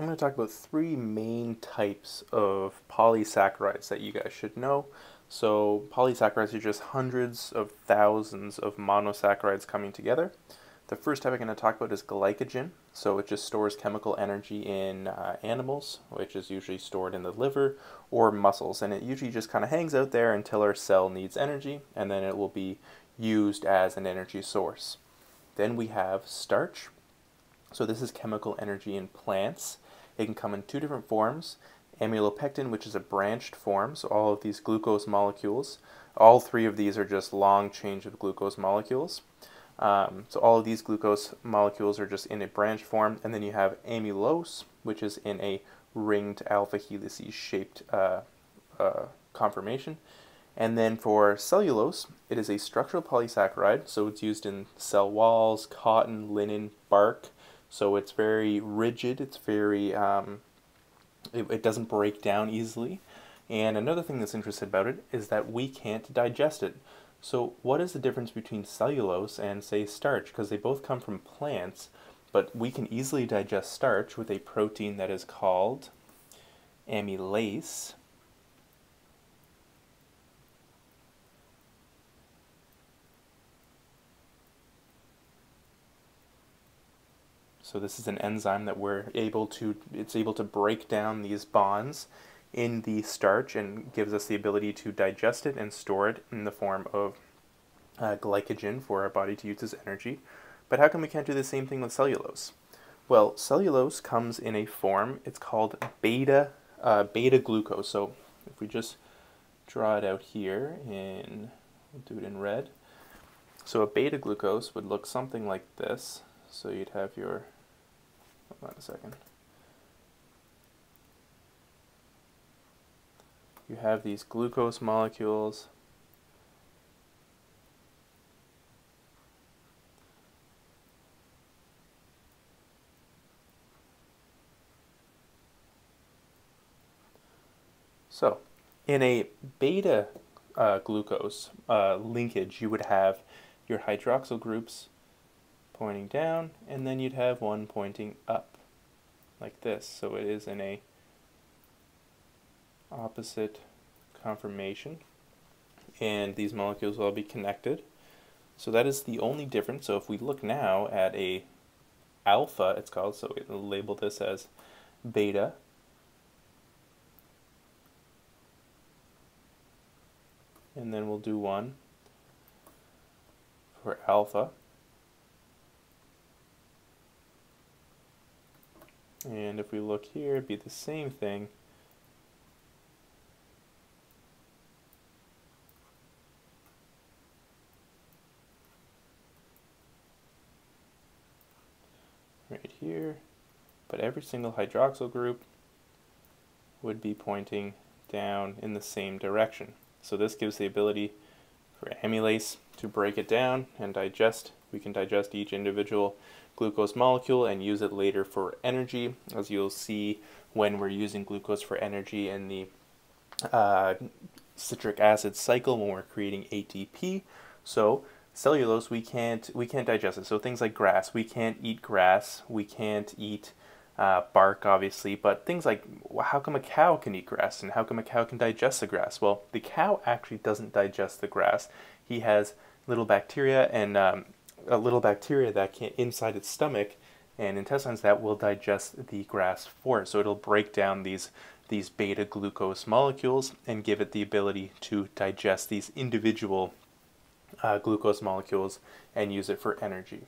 I'm going to talk about three main types of polysaccharides that you guys should know. So polysaccharides are just hundreds of thousands of monosaccharides coming together. The first type I'm going to talk about is glycogen. So it just stores chemical energy in uh, animals, which is usually stored in the liver or muscles. And it usually just kind of hangs out there until our cell needs energy, and then it will be used as an energy source. Then we have starch. So this is chemical energy in plants. It can come in two different forms. Amylopectin, which is a branched form, so all of these glucose molecules, all three of these are just long chains of glucose molecules. Um, so all of these glucose molecules are just in a branched form, and then you have amylose, which is in a ringed alpha helices shaped uh, uh, conformation. And then for cellulose, it is a structural polysaccharide, so it's used in cell walls, cotton, linen, bark. So it's very rigid, it's very, um, it, it doesn't break down easily. And another thing that's interesting about it is that we can't digest it. So what is the difference between cellulose and say starch? Because they both come from plants, but we can easily digest starch with a protein that is called amylase. So this is an enzyme that we're able to, it's able to break down these bonds in the starch and gives us the ability to digest it and store it in the form of uh, glycogen for our body to use as energy. But how come we can't do the same thing with cellulose? Well, cellulose comes in a form, it's called beta, uh, beta glucose. So if we just draw it out here in, we'll do it in red. So a beta glucose would look something like this. So you'd have your Hold on a second. You have these glucose molecules. So, in a beta uh, glucose uh, linkage, you would have your hydroxyl groups pointing down, and then you'd have one pointing up, like this. So it is in a opposite conformation, and these molecules will all be connected. So that is the only difference. So if we look now at a alpha, it's called, so we'll label this as beta. And then we'll do one for alpha. And if we look here, it'd be the same thing. Right here. But every single hydroxyl group would be pointing down in the same direction. So this gives the ability for amylase to break it down and digest. We can digest each individual glucose molecule and use it later for energy, as you'll see when we're using glucose for energy in the uh, citric acid cycle when we're creating ATP. So cellulose we can't we can't digest it. So things like grass, we can't eat grass, we can't eat uh, bark obviously, but things like how come a cow can eat grass and how come a cow can digest the grass? Well, the cow actually doesn't digest the grass. He has little bacteria and um, a little bacteria that can inside its stomach and intestines that will digest the grass for it. So it'll break down these these beta glucose molecules and give it the ability to digest these individual uh, glucose molecules and use it for energy.